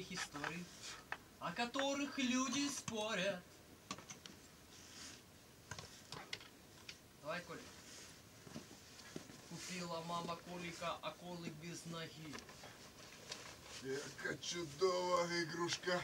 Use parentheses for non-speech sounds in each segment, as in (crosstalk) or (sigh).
тех историй, о которых люди спорят. Давай, Коля. Купила мама Колика околы без ноги. Яка чудова ігрушка.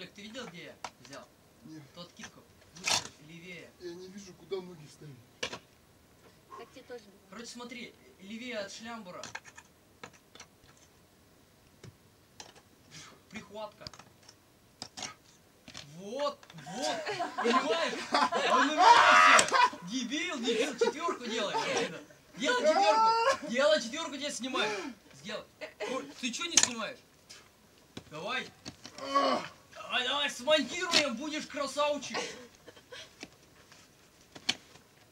Колик, ты видел, где я взял? Нет, Тот китку. Выше, левее. я не вижу, куда ноги ставить. Так тебе тоже было. Короче, смотри, левее от шлямбура. Прихватка. Вот, вот, понимаешь? Он вообще дебил, дебил, четверку делай. Делай четверку, делай четверку, тебе снимай. Сделай. Ты что не снимаешь? Давай. Давай, давай, смонтируем, будешь красавчик.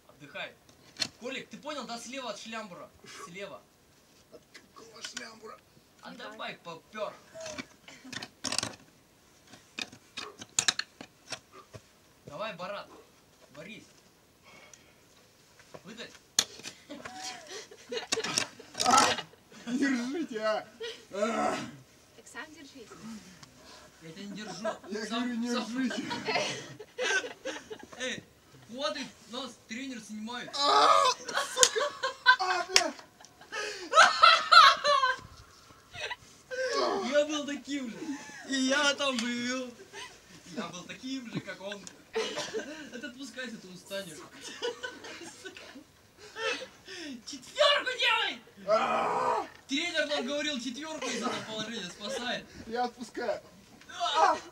Отдыхай. Колик, ты понял, да, слева от шлямбура? Слева. Какого шлямбура? А давай попер. Давай, Барат. Борис. Выдать. (laughs) Держите, а! А, Так сам держись. Я тебя не держу. Я Сам- говорю, не держите. Эй, хватит, нас тренер снимает. А, бля! Я был таким же. И я там был. Я был таким же, как он. Это отпускайся, ты устанешь. Четверку делай! А, Тренер нам говорил четверку из этого положения спасает. Я отпускаю. А!